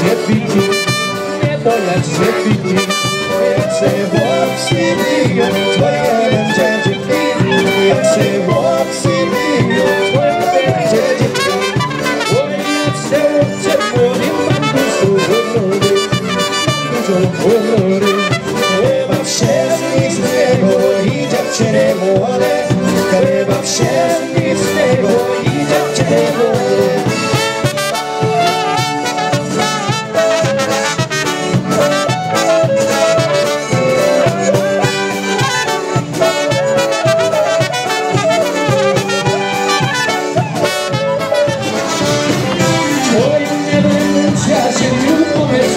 się bili, nie to jak się. Jak się chłopcy biją, twoje będzie dziewczyny. Chłopcy biją, twoje będzie dziewczyny. Oj, jak się chłopcy młody, mam dużo honory, dużo honory. Chyba się z nic niego i dziewczyny.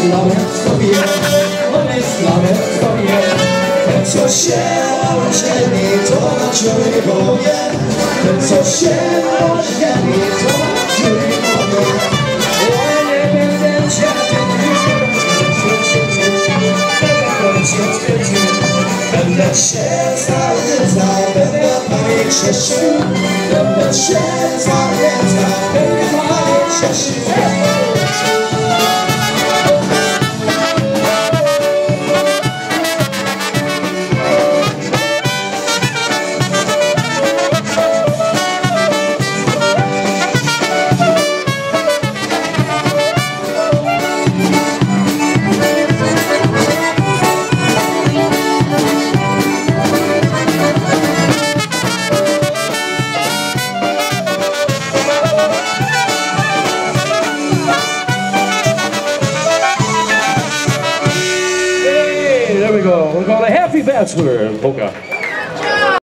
Pomyślałem sobie, pomyślałem sobie Ten co się ożeni, to na dziury głowie Ten co się ożeni, to na dziury głowie O nie będę Będę się zachwycał, będę Pani cieszył Będę się zachwycał, będę cieszył Hey, we go. We're called a Happy Bachelor polka.